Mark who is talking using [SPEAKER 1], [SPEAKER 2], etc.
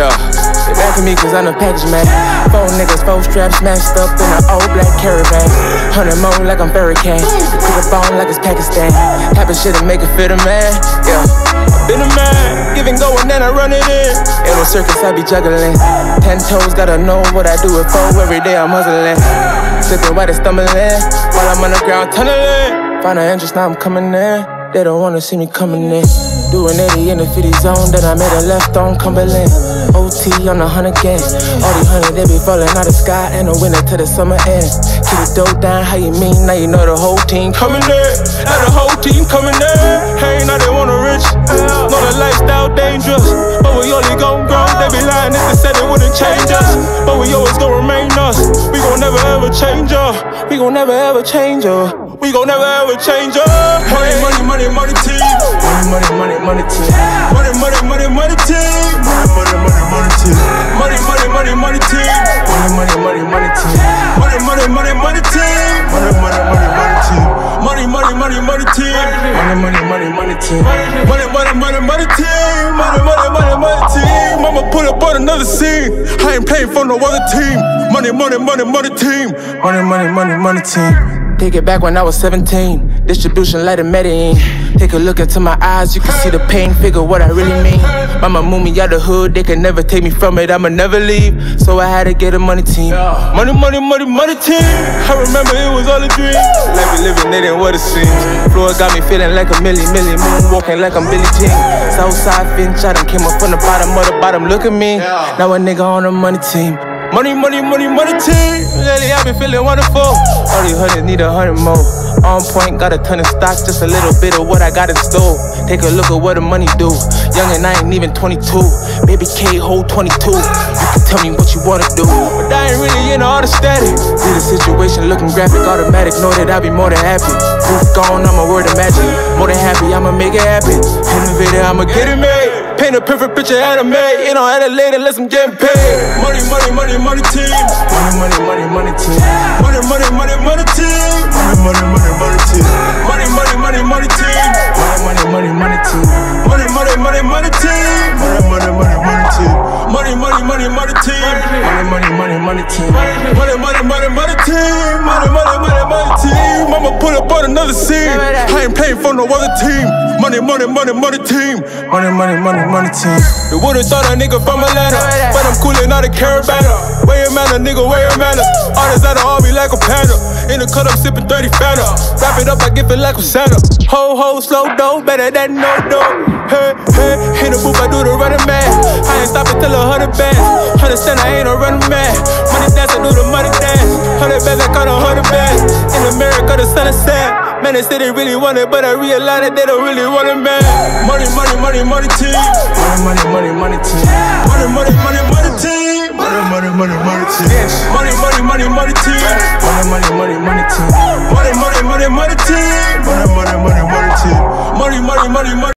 [SPEAKER 1] Yeah. They back at me cause I'm the package man. Four niggas, four straps smashed up in an old black caravan. Hundred more like I'm Barricade. Put a bone like it's Pakistan. Of shit to make it fit a man. Yeah. i Been a man, giving go and then I run it in. In a circus, I be juggling. Ten toes, gotta know what I do it for. Every day I'm hustling. Slipping while they stumbling. While I'm on the ground tunneling. Find an entrance, now I'm coming in. They don't wanna see me coming in. Doing 80 in the 50 zone, then I made a left on Cumberland. OT on the 100 gang. All these hundred, they be falling out the sky and the winter to the summer end. Keep it dope down, how you mean? Now you know the whole team coming there. Now the whole team coming there. Hey, now they wanna rich. Know the lifestyle dangerous, but we only gon' grow. They be lying if they said it wouldn't change us, but we always gon' remain us. We gon' never ever change up. We gon' never ever change up. We gon' never ever change up. Money, money, money, money team. Money, money, money, team. Money, money, money, money team. Money, money, money, money team. Money, money, money, money team. Money, money, money, money team. Money, money, money, money team. Money, money, money, money team. Money, money, money, money team. Money, money, money, money team. Money, money, money, money team. Money, money, money, money team. I'ma put up on another scene. I ain't playing for no other team. Money, money, money, money team. Money, money, money, money team. Take it back when I was 17. Distribution like a Medellin. Take a look into my eyes, you can see the pain, figure what I really mean. Mama moved me out the hood, they can never take me from it, I'ma never leave. So I had to get a money team. Money, money, money, money team. I remember it was all a dream. Life we living, it ain't what it seems. Floor got me feeling like a milli, milli, moon walking like I'm Billie Jean. Southside Finch, I done came up from the bottom of the bottom, look at me. Now a nigga on a money team. Money, money, money, money team. Lately I've been feeling wonderful. All these hundreds need a hundred more. On point, got a ton of stock, just a little bit of what I got in store. Take a look at what the money do. Young and I ain't even 22. Baby K hold 22. You can tell me what you wanna do, but I ain't really in all the static. See the situation looking graphic, automatic. Know that I'll be more than happy. Roof gone, I'm a word of magic. More than happy, I'ma make it happen. Innovator, I'ma get it made. Paint a perfect picture anime. You know, edit later, unless I'm getting paid. Money, money, money, money team. Money, money, money, money team. Money, money, money, money team. Money, money, money, money team. Money, money, money, money team. Money, money, money, money team. Money, money, money, money team. Money, money, money, money team. Money, money, money, money team. Money, money, money, money team. Money, money, money, money team. Money, money, money, money team. I'ma put up on another scene. I ain't playing for no other team. Money, money, money, money team. Money, money, money, money team. They would've thought a nigga from Atlanta, but I'm coolin' out of caravan. Way your manner, nigga, way your manner. Artists out of all me like a panda. In the cut, I'm sippin' 30 Fanta. Wrap it up, I give it like a Santa. Ho, ho, slow dough, better than no dough. Hey, hey, in the booth, I do the running man. I ain't stopping till a hundred bands. Understand, I ain't a running man. Money dance, I do the money dance. Hundred bands, I caught a hundred bands. In America, the sun is sad. Man, they say they really want it, but I realize that they don't really want it, man. Money, money, money, money team. Money, money, money, money team. Money, money, money, money team. Money, money, money, money team. Money, money, money, money team. Money, money, money, money team. Money, money, money, money team. Money, money, money, money team. Money, money, money, money.